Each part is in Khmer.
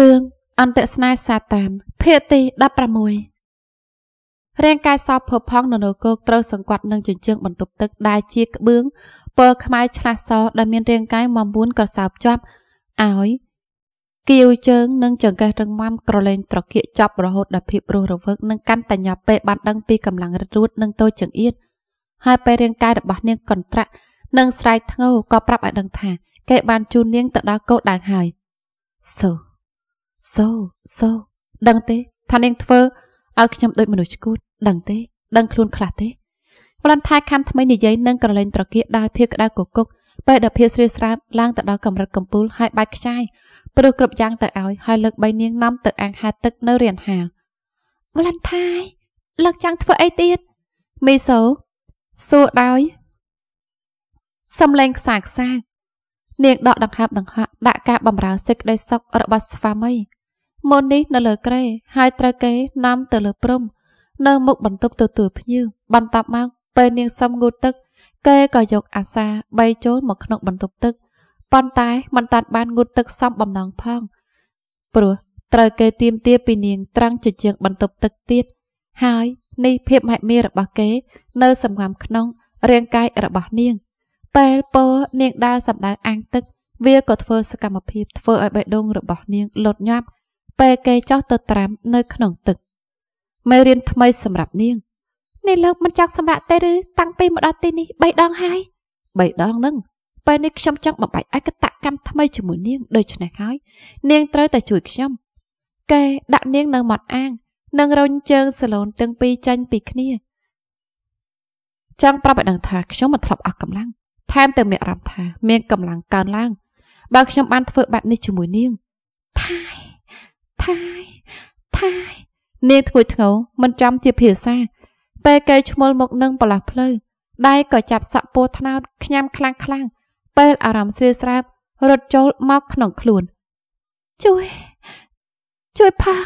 រឿងអន្តស្នេហ៍សាតាន ភាគទី16រាងកាយសោភភផងនរគោកត្រូវសង្កត់នឹងជញ្ជើងបន្ទប់ទឹកដែលជាក្បឿងពណ៌ខ្មៅឆ្លាស់សដែលមានរាងកាយមមួនក្រសោបជាប់ឲ្យគៀវជើងនិងចង្កេះរឹងមាំក្រឡែងត្រកៀកចាប់រហូតដល់ភាពរស់រវើកនិងកាន់តែញាប់ពេលបានដឹងពីកម្លាំងរត់រួតនិងតូចចង្អៀតហើយពេលរាងកាយរបស់នាងកន្ត្រាក់និងស្រែកធ្ងោក៏ប្រាប់ឲ្យដឹងថា គេបានជូននាងទៅដល់កោដដៅហើយសូ សូសូដឹងទេថានាងធ្វើឲ្យខ្ញុំដូចមនុស្សឈួតដឹងទេ ដឹងខ្លួនខ្លះទេប្លន់ថែខំថ្មីនិយាយនឹងក្រឡែងត្រគាកដោយភាពក្តៅកគុកពេលដែលភាពស្រីស្រាបឡើងទៅដល់កម្រិតកំពូលហើយបាច់ខ្ចាយព្រោះគ្រប់យ៉ាងទៅឲ្យហើយលើកបីនាងនាំទៅអាងហាទឹកនៅរៀនហាលប្លន់ថែលើកចាំងធ្វើអីទៀតមីសូសួរដោយសំឡេងខ្សាខ្សានាងដកដង្ហើមដង្ហក់ដាក់ការបំរើសេចក្តីសុខរបស់ស្វាមី មុននេះនៅលើក្រែហើយត្រូវគេនាំទៅលើព្រំ នៅមុខបន្ទប់ទទួលភ្ញៀវបន្ទាប់មកពេលនាងសុំងូតទឹក គេក៏យកអាសាបីចូលមកក្នុងបន្ទប់ទឹកប៉ុន្តែមិនតាន់បានងូតទឹកសំបំណងផង ព្រោះត្រូវគេទៀមទាពីនាងត្រង់ជជែងបន្ទប់ទឹកទៀតហើយនេះភាពមហិមារបស់គេ នៅសម្ងំក្នុងរាងកាយរបស់នាង ពេលពោនាងដើរសម្ដៅអាំងទឹក វាក៏ធ្វើសកម្មភាពធ្វើឲ្យបេះដូងរបស់នាងលត់ញាប់ ពេលគេចោះទៅត្រាំនៅក្នុងទឹកមេរៀនថ្មីសម្រាប់នាងនេះលើកមិនចង់សម្រាប់ទេឬតាំងពីមកដល់ទីនេះ3ដងហើយ3ដងហ្នឹងពេលនេះខ្ញុំចង់បំបាច់ឯកតកម្មថ្មីជាមួយនាងដូច្នេះហើយនាងត្រូវតែជួយខ្ញុំគេដាក់នាងនៅមាត់អាងនិងរុញជើងសាឡូនទាំងពីរចាញ់ពីគ្នាចង់ប្រាប់ឲ្យដឹងថាខ្ញុំមិនធ្លាប់អស់កម្លាំងថែមទាំងមានអារម្មណ៍ថាមានកម្លាំងកើនឡើងបើខ្ញុំបានធ្វើបែបនេះជាមួយនាងថៃ ថៃថៃនាងធ្ងួយធ្ងរមិនចាំជាភាសាពេលគេឈ្មោលមកនឹងប្រឡាស់ផ្លូវដៃក៏ចាប់សាក់ពោះថ្នោតខ្ញាំខ្លាំងខ្លាំងពេលអារម្មណ៍ស្រៀលស្រាប់រត់ចូលមកក្នុងខ្លួនជួយជួយផា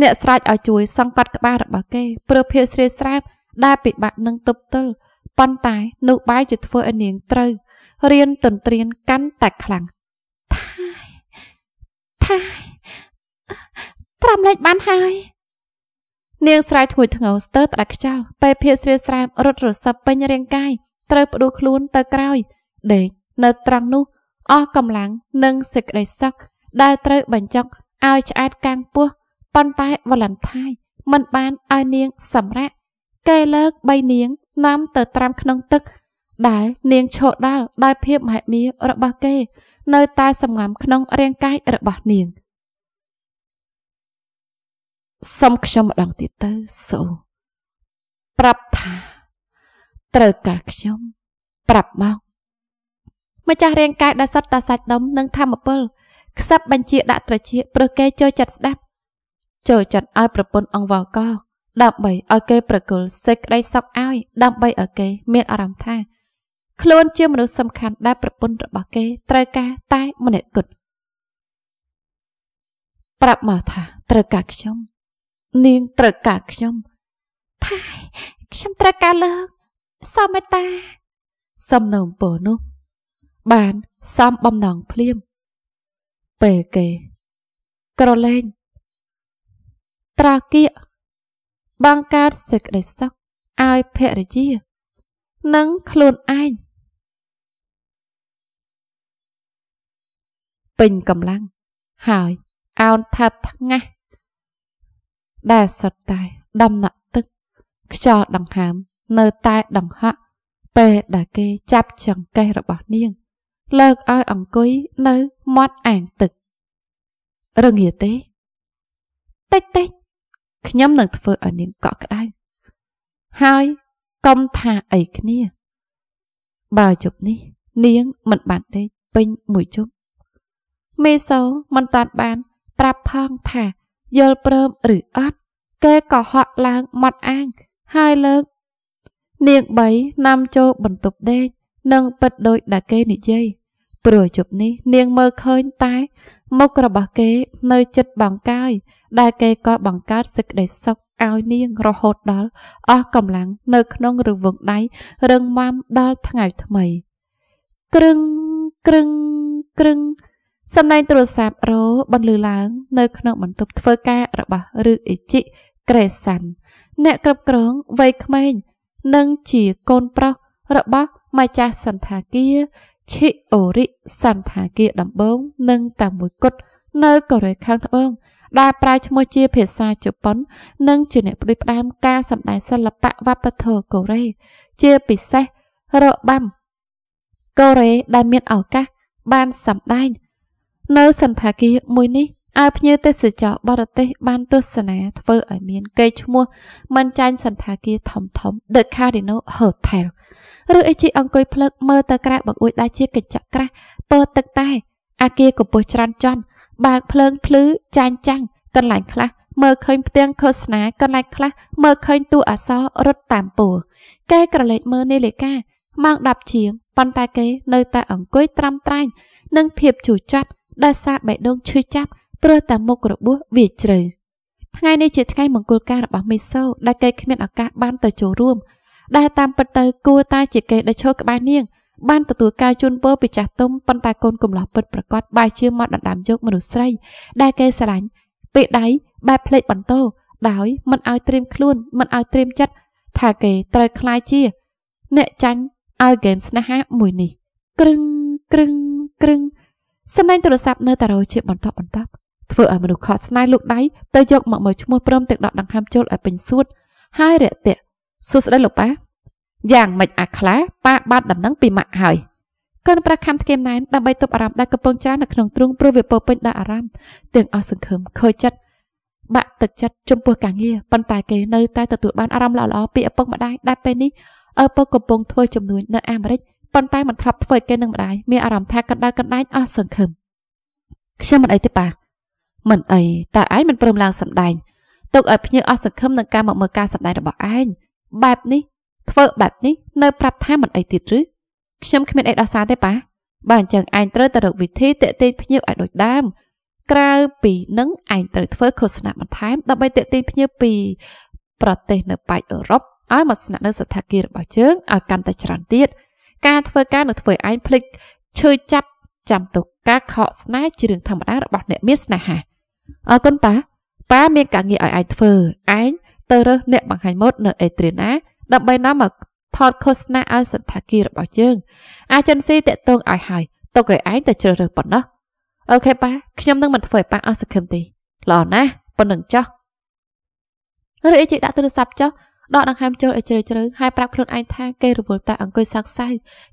អ្នកស្រែកឲ្យជួយសង្កត់ក្បាលរបស់គេព្រោះភាពស្រៀលស្រាប់ដែលពិបាកនឹងទប់ទល់ប៉ុន្តែនោះបាយជាធ្វើឲ្យនាងត្រូវរៀនទន្ទ្រានកាន់តែខ្លាំងថាយថាយ ត្រាំលេចបានហើយនាងស្រែកធ្ងួយធ្ងរស្ទើរតែខ្យល់ពេលភៀស្រៀស្រាបរត់រសឹបពេញរាងកាយត្រូវផ្ដួលខ្លួនទៅក្រោយដេកនៅត្រង់នោះអស់កម្លាំងនិងសេចក្តីសុខដែលត្រូវបញ្ចុកឲ្យឆ្អែតកាំងពោះប៉ុន្តែវឡន្តាយមិនបានឲ្យនាងសម្រាកគេលើកបីនាងនាំទៅត្រាំក្នុងទឹក ដែលនាងឈរដល់ដោយភាពមហិមារបស់គេ នៅតែសម្ងំក្នុងរាងកាយរបស់នាង សុំខ្ញុំម្ដងទៀតទៅសូប្រាប់ថា ត្រូវការខ្ញុំ ប្រាប់មកម្ចាស់រាងកាយដែលសុទ្ធតែសាច់ដុំនិងធម្មពលខ្សឹបបញ្ជាដាក់ត្រចៀកព្រោះគេចូលចិត្តស្ដាប់ចូលចិត្តឲ្យប្រពន្ធអង្វរកដើម្បីឲ្យគេប្រគល់សេចក្តីសុខឲ្យដើម្បីឲ្យគេ មានអារម្មណ៍ថាខ្លួនជាមនុស្សសំខាន់ដែលប្រពន្ធរបស់គេត្រូវការតែម្នាក់គត់ប្រាប់មកថាត្រូវការខ្ញុំ នាងត្រូវការខ្ញុំថាខ្ញុំត្រូវការលើកសមមេត្តា សំណូមពរនោះ បានសំបំណងភ្លាម ពេលគេ ក្រឡែងត្រាគៀកបង្កើតសេចក្តីសុខឲ្យភរិយា និងខ្លួនឯងពេញកម្លាំងហើយអោនថាប់ថ្ងាស់ ដែលសុទ្ធតែដំណក់ទឹកខ្យល់ដង្ហើមនៅតែដង្ហក់ពេលដែលគេចាប់ចង្កេះរបស់នាង លើកឲ្យអង្គុយនៅមាត់អាងទឹករងាទេតិចតិចខ្ញុំនឹងធ្វើឲ្យនាងកក់ក្ដៅហើយកុំថាអីគ្នា បើជប់នេះ នាងមិនបានដេកពេញមួយជប់មេសូមិនតាន់បាន ប្រាប់ផងថា យល់ព្រមឬអត់គេក៏ហក់ឡើងមាត់អាងហើយលើក នាងបីនាំចូលបន្ទប់ដេកនិងពិតដូចដែលគេនិយាយព្រោះជប់នេះ នាងមើលឃើញតែ មុខរបស់គេនៅចិត្តបង្កាយដែលគេក៏បង្កើតសេចក្តីសុខឲ្យនាងរហូតដល់អស់កម្លាំងនៅក្នុងរង្វង់ដៃរឹងមាំដល់ថ្ងៃថ្មី ក្រឹងក្រឹងក្រឹង សម្ដែងទូរស័ព្ទរោបន្លឺឡើង នៅក្នុងបន្ទប់ធ្វើការរបស់ឬអេជីក្រេសាន់អ្នកគ្រប់គ្រងវ័យក្មេងនិងជាកូនប្រុសរបស់ម្ចាស់សន្តាគារឈីអូរិសន្តាគារដំបងនិងតាមួយគត់នៅកូរ៉េខាងត្បូងដែលប្រើឈ្មោះជាភាសាជប៉ុន និងជាអ្នកផ្ដួចផ្ដើមការសម្ដែងសិល្បៈវប្បធម៌កូរ៉េជាពិសេសរបាំកូរ៉េដែលមានឱកាសបានសម្ដែង នៅសន្តាគារមួយនេះឲ្យភ្ញៀវទេសចរបរទេសបានទស្សនាធ្វើឲ្យមានកេរ្តិ៍ឈ្មោះមិនចាញ់សន្តាគារធំធំ The Cardinal Hotel ឬអីជីអង្គុយភ្លឹកមើលទៅក្រៅបង្អួចដែលជាកញ្ចក់ក្រាស់ពើទឹកតែ អាគារកម្ពស់ច្រើនជាន់បើកភ្លើងភ្លឺចាញ់ចាំងកន្លែងខ្លះមើលឃើញផ្ទាំងឃោសនាកន្លែងខ្លះមើលឃើញតួអក្សររត់តាមពួរគេក្រឡេកមើលនាឡិកាម៉ោង10ជាងប៉ុន្តែគេនៅតែអង្គុយត្រាំត្រាញនឹងភាពជូរចត់ ដោយសារបេះដូងឈឺចាប់ព្រោះតែមុខរបួសវាជ្រៅថ្ងៃនេះជាថ្ងៃមង្គលការរបស់មីសូដែលគេគ្មានឱកាសបានទៅចូលរួមដែលតាមពិតទៅគួរតែជាគេដែលឈរក្បែរនាងបានទទួលការជូនពរពីចាស់ទុំប៉ុន្តែកូនកំឡោះពិតប្រកបបែរជាមកដណ្ដើមយកមនុស្សស្រី ដែលគេស្រឡាញ់ពេលដៃបែបផ្លេចបន្ទោដោយមិនឲ្យត្រៀមខ្លួនមិនឲ្យត្រៀមចិត្តថាគេត្រូវខ្លាយជា អ្នកចាញ់ឲ្យហ្គេមស្នេហាមួយនេះក្រឹងក្រឹងក្រឹង សម្លេងទូរស័ព្ទនៅតារោជាបន្តបន្តធ្វើឲ្យមនុស្សខកស្នាយលោកដៃទៅយកមកមើលឈ្មោះព្រមទាំងដកដង្ហើមចូលឲ្យពេញសួតហើយរាក់ទាក់សួស្ដីលោកប៉ាយ៉ាងម៉េចអាខ្លាប៉ាបាត់ដំណឹងពីម៉ាក់ហើយកូនប្រាក់ខំធ្គេមណែនដើម្បីទប់អារម្មណ៍ដែលកំពុងច្រើននៅក្នុងទ្រូងព្រោះវាពោពេញដោយអារម្មណ៍ទាំងអស់សង្ឃឹមខូចចិត្តបាក់ទឹកចិត្តចំពោះការងារប៉ុន្តែគេនៅតែទទួលបានអារម្មណ៍ល្អៗពីឪពុកម្ដាយដែលពេលនេះឪពុកកំពុងធ្វើជំនួញនៅអាមេរិក ប៉ុន្តែមិនធ្លាប់ធ្វើឲ្យគេនឹងម្ដាយមានអារម្មណ៍ថាកណ្ដាលកណ្ដាញអស់សង្ឃឹមខ្ញុំមិនអីទេប៉ាមិនអីតើឯងមិនព្រមឡើងសម្ដែងទុកឲ្យភ្ញៀវអស់សង្ឃឹមនឹងការមកមើលការសម្ដែងរបស់ឯងបែបនេះធ្វើបែបនេះនៅប្រាប់ថាមិនអីទៀតឬខ្ញុំគ្មានអីដោះសារទេប៉ាបើអញ្ចឹងឯងត្រូវតែរកវិធីតេទៀងភ្ញៀវឲ្យដូចដើមក្រៅពីនឹងឯងត្រូវធ្វើឃោសនាបន្ថែមដើម្បីតេទៀងភ្ញៀវពីប្រទេសនៅប៉ែកអឺរ៉ុបឲ្យមកស្នាក់នៅសន្តាគាររបស់ជើងឲ្យកាន់តែច្រើនទៀត ការធ្វើការនឹងធ្វើឲ្យឯងភ្លេចឈើចាប់ចាំទុកការខកស្នេហ៍ជារឿងធម្មតារបស់អ្នកមានស្នេហាអរគុណប៉ាប៉ាមានការងារឲ្យឯងធ្វើឯងទៅរើសអ្នកបង្ហាញម៉ូដនៅអេត្រីណាដើម្បីនាំមកថតឃោសនាឲ្យសន្តាគាររបស់យើងអាចិនស៊ីតាក់ទងឲ្យហើយទុកឲ្យឯងទៅជ្រើសរើសប៉ុណ្ណោះអូខេប៉ាខ្ញុំនឹងមិនធ្វើឲ្យប៉ាអស់សង្ឃឹមទេល្អណាស់ប៉ុណ្្នឹងចោះឬអីជិះដាក់ទូរស័ព្ទចោះ ដកដង្ហើមចូលឲ្យជ្រៅជ្រៅហើយប្រាប់ខ្លួនឯងថាគេរវល់តែអង្គុយសោកសៅ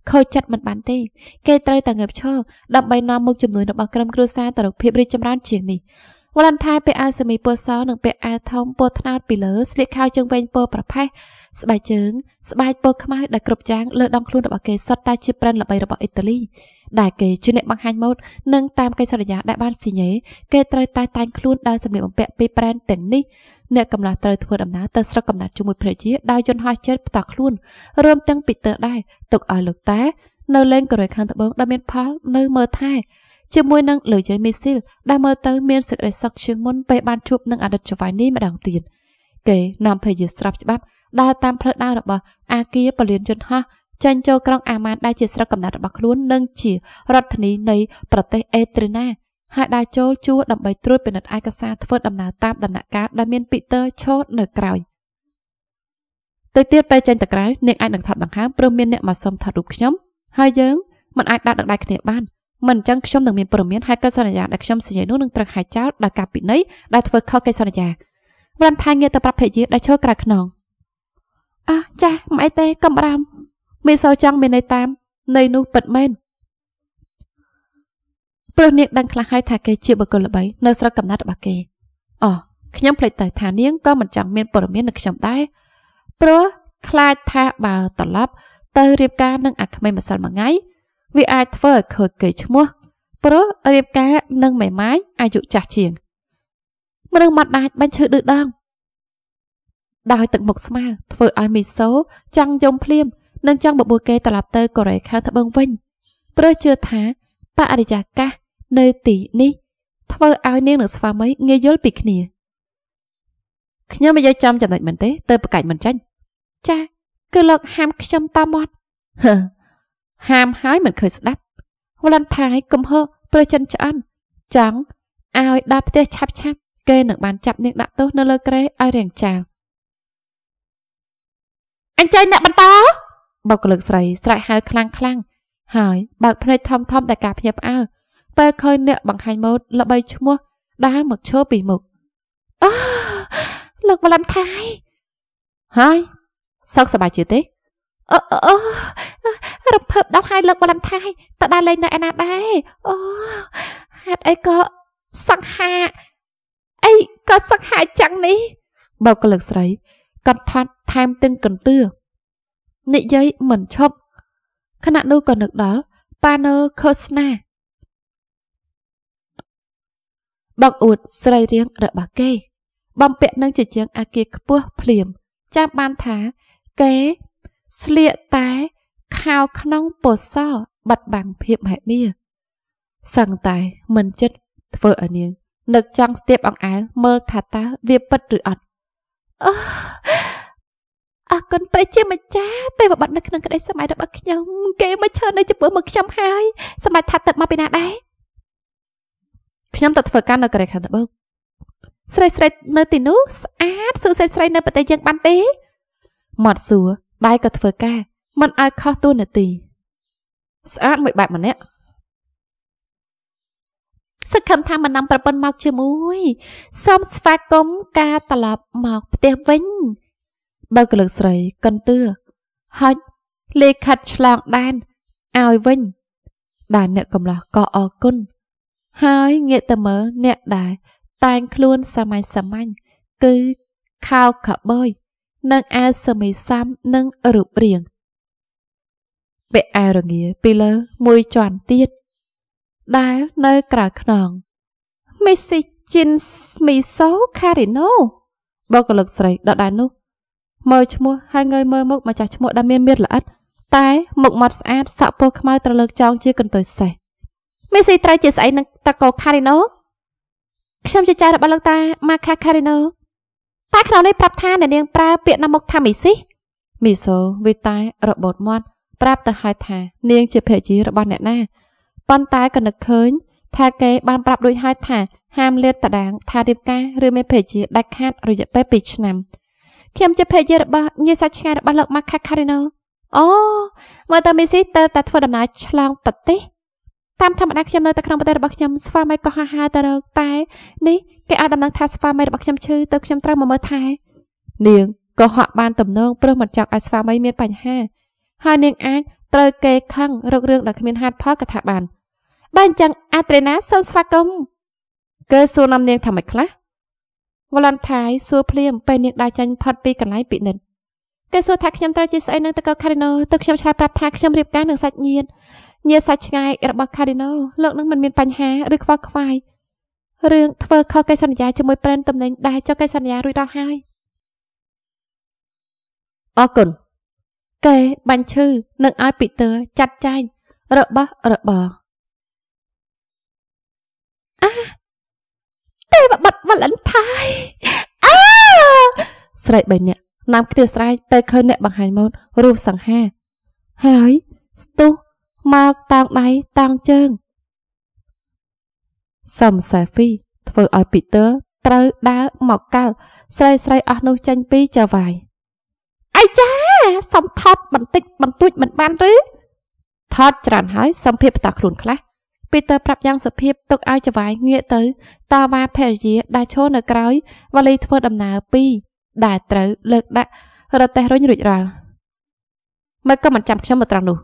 ខូចចិត្តមិនបានទេគេត្រូវតែងើបឈរដើម្បីនាំមុខជំនួយរបស់ក្រុមគ្រួសារទៅរកភាពរីកចម្រើនជាងនេះវ៉ាឡន្តាពាក់អាវសមីពណ៌សនិងពាក់អាវធំពណ៌ត្នោតពីលើស្លៀកខោជើងវែងពណ៌ប្រផេះស្បែកជើងស្បែកពណ៌ខ្មៅដែលគ្រប់យ៉ាងលើដងខ្លួនរបស់គេសុទ្ធតែជាប្រិនល្បីរបស់អ៊ីតាលី ដែលគេជាអ្នកបង្ហាញម៉ូដនិងតាមកិច្ចសន្យាដែលបានស៊ីញេគេត្រូវតែតែងខ្លួនដោយសម្លៀកបំពាក់ពីប្រេនទាំងនេះអ្នកកំឡះត្រូវធ្វើដំណើរទៅស្រុកកំណើតជាមួយភរិយាដោយយន្តហោះចិត្តផ្ទាល់ខ្លួនរួមទាំងពីទ័រដែរទុកឲ្យលោកតា នៅលេងកូរ៉េខាងត្បូងដែលមានផលនៅមើលថែជាមួយនឹងលើយាយមីស៊ីលដែលមើលទៅមានសេចក្តីសុខជាងមុនពេលបានជួបនឹងអតីតចៅហ្វាយនេះម្ដងទៀតគេនាំភរិយាស្រាប់ច្បាប់ដើរតាមផ្លូវដើររបស់អាគារពលានយន្តហោះ ចេញចូលក្រុងអាម៉ានដែលជាស្រុកកំណើតរបស់ខ្លួននិងជារដ្ឋធានីនៃប្រទេសអេត្រីណាហើយដើរចូលជួរដើម្បីត្រួតពិនិត្យឯកសារធ្វើដំណើរតាមដំណាក់កាលដែលមានពីទ័រឈរនៅក្រោយទៅទៀតពេលចេញទៅក្រៅនាងអាចនឹងថប់ដង្ហើមព្រមមានអ្នកមកសុំថតរូបខ្ញុំហើយយើងមិនអាចដាក់ដឹកដៃគ្នាបានមិនអញ្ចឹងខ្ញុំនឹងមានព័ត៌មានហើយកិច្ចសន្យាដែលខ្ញុំសញ្ញានោះនឹងត្រូវហាយចោលដោយការពិន័យដែលធ្វើខុសកិច្ចសន្យាវ៉ាន់ថាងាកទៅប្រាប់ភេយាដែលឈរក្រៅខ្នងអះចាស់មិនអីទេកំរាម មីសូចង់មានន័យតាមនៃនោះពិតមែនព្រោះនាងដឹងខ្លះហើយថាគេជាបុគ្គលល្បីនៅស្រុកកំណើតរបស់គេអូខ្ញុំភ្លេចទៅថានាងក៏មិនចង់មានព័ត៌មាននឹងខ្ញុំដែរព្រោះខ្លាចថាបើត្រឡប់ទៅរៀបការនឹងអាក្មេងម្សិលមួយថ្ងៃវាអាចធ្វើឲ្យខូចកេរ្តិ៍ឈ្មោះព្រោះរៀបការនឹងមេម៉ាយអាយុចាស់ជាងមនុស្សមកដាច់បាញ់ឈឺឌឺដងដោយទឹកមុខស្មើធ្វើឲ្យមីសូចង់យំភ្លាម និងចង់បបួលគេត្រឡប់ទៅកូរ៉េខាងត្បូងវិញព្រោះជឿថាបរិយាកាសនៅទីនេះធ្វើឲ្យនាងនិងស្វាមីងាយយល់ពីគ្នាខ្ញុំនិយាយចំចំណុចមែនទេទៅប្រកាច់មិនចាញ់ចាគឺលោកហាមខ្ញុំតាមមាត់ហាមហើយមិនឃើញស្ដាប់វ៉ាន់ថៃកំហឹព្រោះចិនឆ្អិនចង់ឲ្យដល់ផ្ទះឆាប់ឆាប់គេនឹងបានចាប់នាងដាក់ទោសនៅលើក្រែឲ្យរៀងចាលអញ្ជើញអ្នកបន្ត បុគ្គលិកស្រីស្រែកហៅខ្លាំងខ្លាំងហើយបើកភ្នែកធំធំតែការភ្ញាក់ផ្អើលពេលឃើញអ្នកបង្ហាញម៉ូដល្បីឈ្មោះដើរមកឈរពីមុខអូលោកវ៉ាឡន្ថៃហើយសុខសប្បាយជាទេអូអូរំភើបដល់ហើយលោកវ៉ាឡន្ថៃតើដើរលេងនៅឯណាដែរអូហេតុអីក៏សង្ហាអីក៏សង្ហាចាំងនេះបោកលឹកស្រីកត់ថាត់ថែមទាំងកន្ទឿ និយាយមិនឈប់ខណៈនោះក៏នឹកដល់ប៉ាណឺខូស្នាបងអួតស្រីរៀងរបស់គេ បំពាក់នឹងជាជាងអាគារខ្ពស់ភ្លាម ចាំបានថាគេស្លៀកតែខោក្នុងពោសបាត់បាំងភាពហេមាសឹងតែមិនចិត្តធ្វើឲ្យនាងនឹកចង់ស្ទាបអង្អែលមើលថាតើវាពិតឬអត់អូ អរគុណព្រះជាម្ចាស់ទេវបុត្រនៅក្នុងក្តីសម័យរបស់ខ្ញុំគេមកឈរនៅចំពោះមកខ្ញុំហើយសម្រាប់ថាទឹកមកពីណាដែរខ្ញុំទៅធ្វើការនៅកូរ៉េខាងត្បូងស្រីស្រីនៅទីនោះស្អាតសួរស្រីស្រីនៅប្រទេសយើងបានទេមាត់សួរដៃក៏ធ្វើការមិនឲ្យខុសតួនាទីស្អាតមួយបែបម្នាក់សឹកខំថាមិននាំប្រពន្ធមកជាមួយសូមស្វាគមន៍ការត្រឡប់មកផ្ទះវិញ បើកលឹកស្រីកន្ទឿហុចលេខិតឆ្លងដែនឲ្យវិញដែលអ្នកកំឡោះក៏អរគុណហើយងាកទៅមើលអ្នកដែលតែងខ្លួនសាមញ្ញសាមញ្ញគឺខោខបយនិងអាវសមីសាំនិងរូបរាងពាក់អាវរងាពីលើមួយជាន់ទៀតដែលនៅក្រៅខ្នង Missy Jin Miso Carino បកលឹកស្រីដដែលនោះ មើលឈ្មោះហើយងើយមើលមុខម្ចាស់ឈ្មោះដែលមានមាឌល្អិតតែមុខមាត់ស្អាតសាក់ពោះខ្មៅត្រលើកចောင်းជាកន្ទុយសេះមីស៊ីត្រូវជាស្អីនឹងតកូខារីណូខ្ញុំជាចៅរបស់លោកតាម៉ាខាខារីណូតែក្នុងនេះប្រាប់ថាអ្នកនាងប្រើពាក្យណាមុខថាមីស៊ីមីសូវិតែរបូតមាត់ប្រាប់ទៅឲ្យថានាងជាភរិយារបស់អ្នកណាប៉ុន្តែក៏នឹកឃើញថាគេបានប្រាប់ដូចហើយថាហាមលាតតដាងថារៀបការឬមានភរិយាដាច់ខាតរយៈពេល2ឆ្នាំ ខ្ញុំជាភរិយារបស់ញាតិសាច់ឆ្ងាយរបស់លោកម៉ាខាខារីណូអូមើលទៅមីស៊ីទៅតែធ្វើដំណើរឆ្លងប្រទេសតាមធម្មតាខ្ញុំនៅតែក្នុងប្រទេសរបស់ខ្ញុំស្វាមីក៏ហាហាទៅរកតែនេះគេឲ្យដំណឹងថាស្វាមីរបស់ខ្ញុំឈឺទៅខ្ញុំត្រូវមកមើលថែនាងក៏ហាក់បានទំនងព្រោះមិនចង់ឲ្យស្វាមីមានបញ្ហា ហើយនាងអាចត្រូវគេខឹងរករឿងដែលគ្មានហេតុផលក៏ថាបានបើអញ្ចឹងអាត្រេណាសូមស្វាគមន៍គេសួរនាំនាងថាម៉េចខ្លះ វឡន្ថៃសួរភ្លាមពេលនាងដើរចាញ់ផុតពីកន្លែងពិនិត្យគេសួរថាខ្ញុំត្រូវជាស្អីនឹងតកខារីណូទៅខ្ញុំឆ្លើយប្រាប់ថាខ្ញុំរៀបការនឹងសាច់ញាតិញាតិសាច់ឆ្ងាយរបស់ខារីណូលោកនឹងមិនមានបញ្ហាឬខ្វល់ខ្វាយរឿងធ្វើខុសកិច្ចសន្យាជាមួយប្រេនតំណែងដែលចុះកិច្ចសន្យារួចរាល់ហើយអរគុណគេបាញ់ឈឺនឹងឲ្យពីទ័រចាត់ចែងរបស់របរអា ទេវបុត្រវលន្ថៃអើស្រែកបីនាក់ណាំគ្នាស្រែកពេលឃើញអ្នកបង្ហាញម៉ូដរូបសង្ហា ហើយស្ទុះមកតោងដៃតោងជើងសំសាហ្វីធ្វើឲ្យពីទ័រត្រូវដើរមកកាល់ស្រីស្រីអស់នោះចេញពីចៅវាយអាយចាសំថត់បន្តិចបន្តួចមិនបានឬថតច្រើនហើយសំភាពបតាខ្លួនខ្លះ ពីតើប្រាប់យ៉ាងសុភាពទុកឲ្យចវាយងាកទៅតវ៉ាភរិយាដែលឈរនៅក្រោយវ៉ាលីធ្វើដំណើរពីរដែលត្រូវលើកដាក់រទេះរុញរួចរាល់មកក៏មិនចាំខ្ញុំមកត្រង់នោះ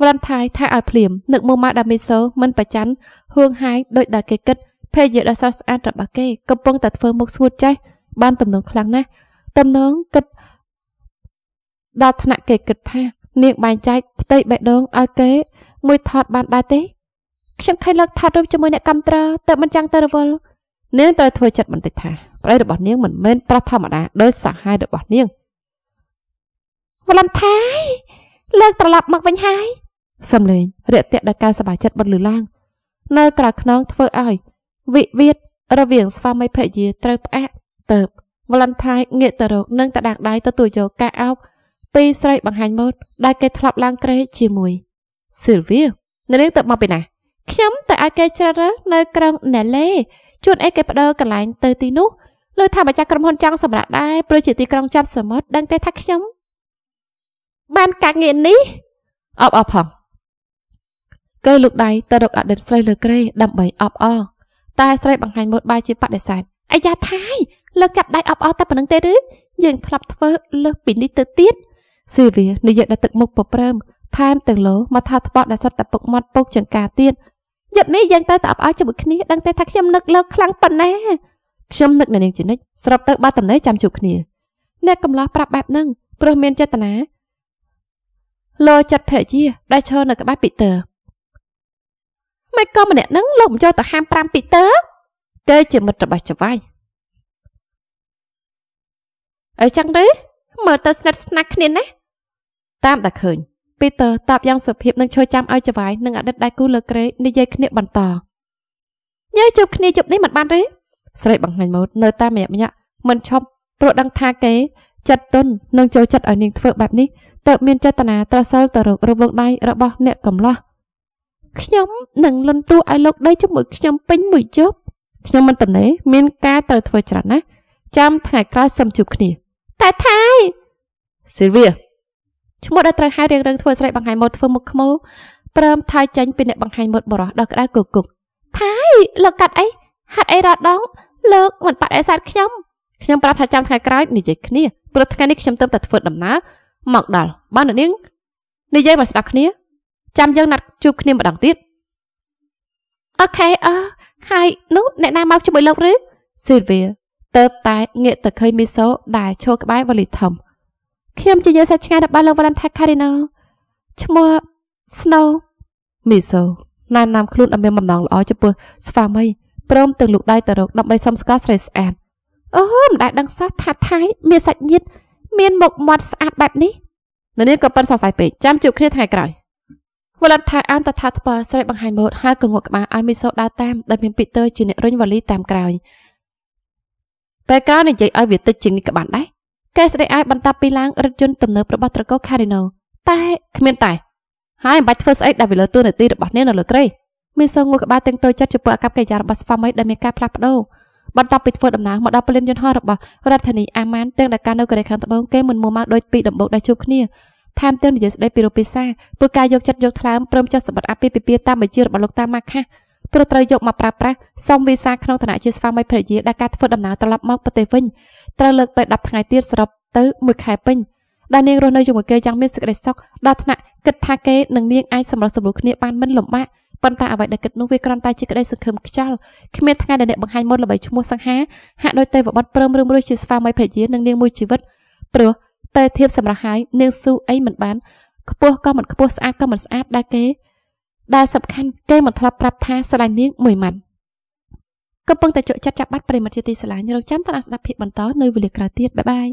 វ៉ាន់ថៃថាឲ្យភ្លាមនឹកមុំម៉ាដាមីសូមិនប្រច័នហួងហាយដោយដែលគេគិតភេទយាដ៏ស្រស់ស្អាតរបស់គេកំពុងតែធ្វើមុខស្ងួតចេះបានទំនងខ្លាំងណាស់ទំនងគិតដល់ថ្នាក់គេគិតថា នាងបែងចែកផ្ទៃបេះដូងឲ្យគេមួយថតបានដែរទេ ខ្ញុំឃើញលោកថតរូបជាមួយអ្នកកំត្រាតែមិនចាំងទៅរវល់នាងត្រូវធ្វើចិត្តបន្តិចថាប្តីរបស់នាងមិនមែនប្រុសធម្មតាដោយសាហាយរបស់នាងវឡំថៃលើកត្រឡប់មកវិញហើយសំលេងរាក់ទាក់ដោយការសប្បាយចិត្តបន្លឺឡើង នៅក្រៅខ្នងធ្វើឲ្យវិវាទរវាងស្វាមីភរិយាត្រូវផ្អាកទៅវឡំថៃងាកទៅរកនិងតដាងដៃទទួលយកការអោបពីស្រីបង្ហាញម៉ូដដែលគេធ្លាប់ឡើងក្រេជាមួយស៊ីលវីនាងទៅមកពីណា ខ្ញុំទៅឲ្យគេជ្រើសរើសនៅក្រុងណែលេជួនអីគេបដូរកន្លែងទៅទីនោះលើថាម្ចាស់ក្រុមហ៊ុនចង់សម្រាប់ដែរព្រោះជាទីក្រុងចាប់សមុទ្រដឹងទេថាខ្ញុំបានកាក់ងារនេះអបអបផងគេលូកដៃទៅរកអតីតស្រីលើក្រេដើម្បីអបអរតែស្រីបង្ហាញម៉ូតបាយជាបដិសេធអាយ៉ាថាយលើកចាប់ដៃអបអរតែប៉ុណ្្នឹងទេឬយើងធ្លាប់ធ្វើលើសពីនេះទៅទៀតស៊ីវីនិយាយដល់ទឹកមុខប្រព្រឹមថែមទាំងលោមកថាថ្បកដែលសុទ្ធតែពុកមាត់ពុកចង្ការទៀត យប់នេះយើងទៅតែអបអរជាមួយគ្នាដឹងទេថាខ្ញុំនឹកលើខ្លាំងប៉ុណ្ណាខ្ញុំនឹកនៅនាងជានិច្ចស្របទៅបាត់តំណេចាំជួបគ្នាអ្នកកំឡោះប្រាប់បែបហ្នឹងព្រោះមានចេតនាលោចិត្តភរិយាដែលឈរនៅក្បែរពីទ័រមិនក៏ម្នាក់ហ្នឹងលោកមិនចូលទៅហាម5ពីទ័រគេជាមិត្តរបស់ចវាយអីចឹងទេមើលទៅស្និទ្ធស្នាលគ្នាណាតាមតែឃើញ ពីតើតាប់យ៉ាងសុភាពនឹងជួយចាំឲ្យចវាយនិងអតីតដៃគូលើក្រេនិយាយគ្នាបន្តយើងជួបគ្នាជប់នេះមិនបានទេស្រីបង្ហាញម៉ូតនៅតាមម្នាក់ម្នាក់មិនឈប់ព្រោះដឹងថាគេចិត្តទុននឹងចូលចិត្តឲ្យនាងធ្វើបែបនេះតើមានចេតនាត្រសល់ទៅរករវងដៃរបស់អ្នកកំឡោះខ្ញុំនឹងលន់តួឲ្យលោកដីជាមួយខ្ញុំពេញមួយជប់ខ្ញុំមិនតំណេមានការត្រូវធ្វើច្រើនណាស់ចាំថ្ងៃក្រោយសិមជួបគ្នាតែថៃស៊ីលវី ឈ្មោះដែលត្រូវហៅរៀងរឹងធ្វើស្រីបង្ហាញម៉ូតធ្វើមុខខ្មៅព្រមថៃចាញ់ពីអ្នកបង្ហាញម៉ូតបរោះដល់ក្តៅគគុកថៃលោកកាត់អីហាត់អីរត់ដងលោកមិនបាត់អេសាទខ្ញុំខ្ញុំប្រាប់ថាចាំថ្ងៃក្រោយនិយាយគ្នាព្រោះថ្ងៃនេះខ្ញុំទៅតែធ្វើដំណើរមកដល់បាននាងនិយាយមកស្ដាប់គ្នាចាំយើងណាត់ជួបគ្នាម្ដងទៀតអូខេអឺហើយនោះអ្នកណាមកជាមួយលោកឬស៊ីលវីទៅតែងាកទៅឃើញមីសូដែលឈរក្បែរវ៉ាលីធំ ខ្ញុំជាយាយសាច់ឆ្ងាយរបស់លោកវ៉ាឡនថាខារីណូឈ្មោះ Snow មីសូណែនាំខ្លួនឲ្យមានបំណងល្អចំពោះស្វាមីព្រមទាំងលោកដៃទៅរកដើម្បីសុំស្គាល់ស្រីស្អាតអូមិនដែលដឹងសោះថាថៃមានសាច់ញាតិមានមុខមាត់ស្អាតបែបនេះនៅនេះក៏ប៉ិនសរសៃពេកចាំជួបគ្នាថ្ងៃក្រោយវឡិតថាអានតថាថ្ពស្រីបង្ហាញម៉ូតហើយក៏ងក់ក្បាលឲ្យមីសូដើរតាមដែលមានពីតើជាអ្នករុញវ៉ាលីតាមក្រោយពេលក្រោយនិយាយឲ្យវាតិចជាងនេះក៏បានដែរ កែស្ដីឲ្យបន្ទាប់ពីឡើងរថយន្តទំនើបរបស់ត្រកូលខារីណូតែគ្មានតែហើយមិនបាច់ធ្វើស្អីដែលវាលើតួនាទីរបស់អ្នកនៅលើក្រេមីសូងួរក្បាលទាំងតូចចិត្តចំពោះអាកប្បកិរិយារបស់ស្វាមីដែលមានការផ្លាស់ប្ដូរបន្ទាប់ពីធ្វើដំណើរមកដល់ពលានយន្តហោះរបស់រដ្ឋធានីអាម៉ានទាំងដែលការនៅកូរ៉េខាងត្បូងគេមិនមួមកដូចពីដំបូងដែលជួបគ្នាថែមទាំងនិយាយស្ដីពីរូបភាសាពួកការយកចិត្តយកថ្លើមព្រមចាត់សម្បត្តិអាពាហ៍ពិពាហ៍តាមបញ្ជារបស់លោកតាម៉ាខា ព្រោះត្រូវយកមកប្រើប្រាស់សំវីសាក្នុងឋានៈជាស្វាមីភរិយាដែលការធ្វើដំណើរត្រឡប់មកប្រទេសវិញត្រូវលើកទៅ10ថ្ងៃទៀតសរុបទៅមួយខែពេញដែលនាងរស់នៅជាមួយគេយ៉ាងមានសេចក្តីសុខដល់ថ្នាក់គិតថាគេនិងនាងអាចសម្រុះសម្រួលគ្នាបានមិនលំបាកប៉ុន្តែអ្វីដែលគិតនោះវាគ្រាន់តែជាក្តីសង្ឃឹមខ្យល់គ្មានថ្ងៃដែលអ្នកបង្ហាញមុនល្បីឈ្មោះសង្ហាហាក់ដូចទេវបុត្រព្រមរឹមរួយជាស្វាមីភរិយានិងនាងមួយជីវិតព្រោះតែធៀបសម្រាប់ហើយនាងស៊ូអីមិនបានខ្ពស់ក៏មិនខ្ពស់ស្អាតក៏មិនស្អាតដែរគេ ដែលសំខាន់គេមិនធ្លាប់ប្រាប់ថាស្រឡាញ់នាងមួយម៉ាត់កំពុងតែជក់ចិត្តចាប់បាត់ប្រិមត្តជាទីស្រឡាញ់រងចាំតាមស្ដាប់ភាពបន្តនៅវេលាក្រោយទៀតបាយបាយ